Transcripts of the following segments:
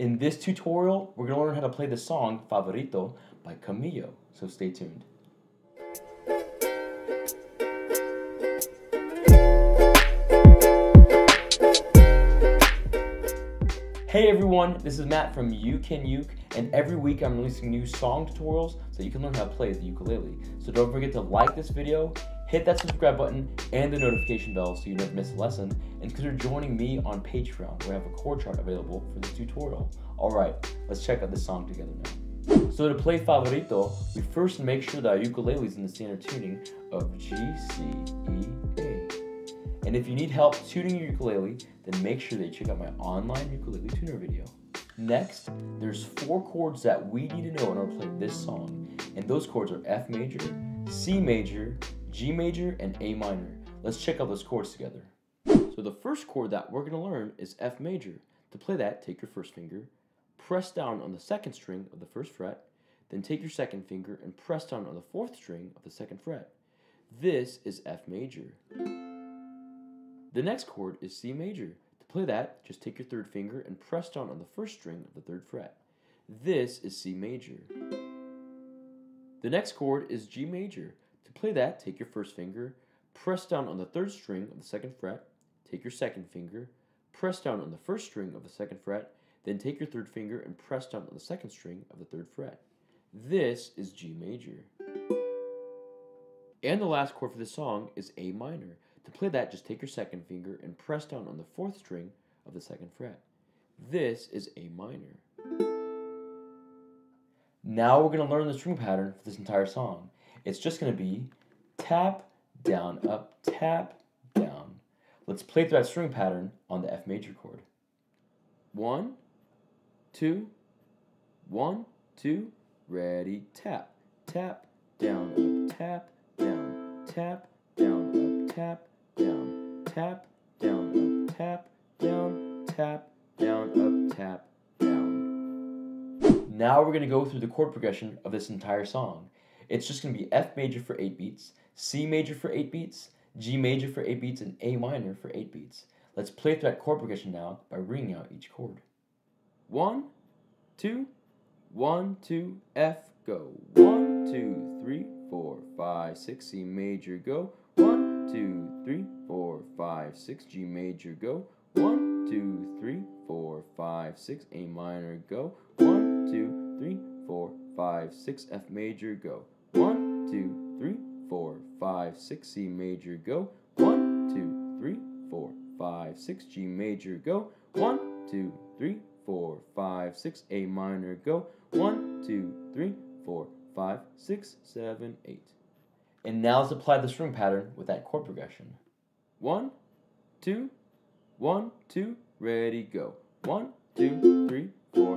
In this tutorial, we're to learn how to play the song Favorito by Camilo, so stay tuned. Hey everyone, this is Matt from U Can Uke, and every week I'm releasing new song tutorials so you can learn how to play the ukulele. So don't forget to like this video, hit that subscribe button and the notification bell so you never miss a lesson, and consider joining me on Patreon where I have a chord chart available for this tutorial. Alright, let's check out this song together now. So to play Favorito, we first make sure that our ukulele is in the standard tuning of G, C, E, A. And if you need help tuning your ukulele, then make sure that you check out my online ukulele tuner video. Next, there's four chords that we need to know in order to play this song, and those chords are F major, C major, G major, and A minor. Let's check out those chords together. So the first chord that we're going to learn is F major. To play that, take your first finger, press down on the second string of the first fret, then take your second finger and press down on the fourth string of the second fret. This is F major. The next chord is C major. To play that, just take your third finger and press down on the first string of the third fret. This is C major. The next chord is G major. To play that, take your first finger, press down on the third string of the second fret, take your second finger, press down on the first string of the second fret, then take your third finger and press down on the second string of the third fret. This is G major. And the last chord for this song is A minor. To play that, just take your second finger and press down on the fourth string of the second fret. This is A minor. Now we're going to learn the string pattern for this entire song. It's just going to be tap, down, up, tap, down. Let's play through that string pattern on the F major chord. One, two, one, two, ready, tap, tap, down, up, tap, down, tap, down, up, tap, down, tap, down, up, tap, down, tap, down, up, tap. Now we're going to go through the chord progression of this entire song. It's just going to be F major for 8 beats, C major for 8 beats, G major for 8 beats, and A minor for 8 beats. Let's play through that chord progression now by ringing out each chord. One, two, one, two, F, go. One, two, three, four, five, six, C major, go. One, two, three, four, five, six, G major, go. One, two, three, four, five, six, A minor, go. One, two, three, four, five, six, F major, go. One, two, three, four, five, six, C major, go. One, two, three, four, five, six, G major, go. One, two, three, four, five, six, A minor, go. One, two, three, four, five, six, seven, eight. And now let's apply the string pattern with that chord progression. One, two, one, two, ready, go. One, two, three, four,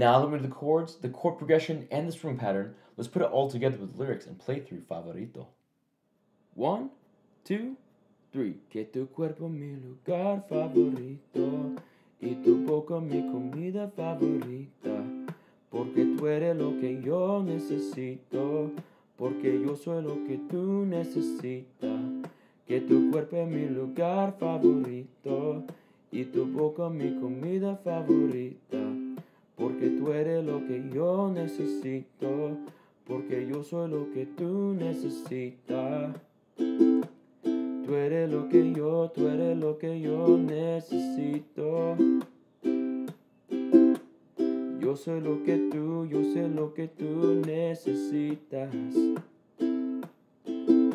Now that we know the chords, the chord progression, and the string pattern, let's put it all together with lyrics and play through Favorito. One, two, three. Que tu cuerpo mi lugar favorito y tu boca mi comida favorita. Porque tú eres lo que yo necesito, porque yo soy lo que tú necesitas. Que tu cuerpo es mi lugar favorito y tu boca mi comida favorita. Porque tú eres lo que yo necesito, porque yo soy lo que tú necesitas. Tú eres lo que yo, tú eres lo que yo necesito. Yo soy lo que tú, yo sé lo que tú necesitas.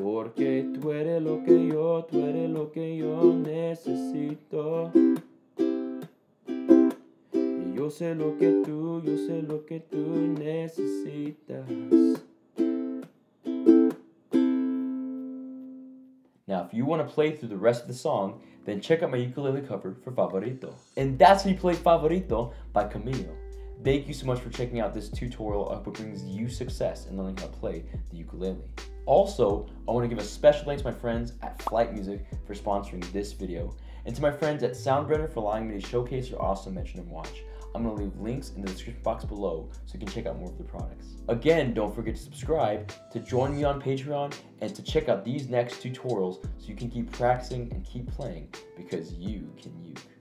Porque tú eres lo que yo, tú eres lo que yo necesito. Sé lo que tú, yo sé lo que tú necesitas. Now, if you want to play through the rest of the song, then check out my ukulele cover for Favorito. And that's how you play Favorito by Camilo. Thank you so much for checking out this tutorial. I hope it brings you success in learning how to play the ukulele. Also, I want to give a special thanks to my friends at Flight Music for sponsoring this video, and to my friends at Soundbrenner for allowing me to showcase your awesome metronome watch. I'm to leave links in the description box below so you can check out more of the products. Again, don't forget to subscribe, to join me on Patreon, and to check out these next tutorials so you can keep practicing and keep playing because you can uke.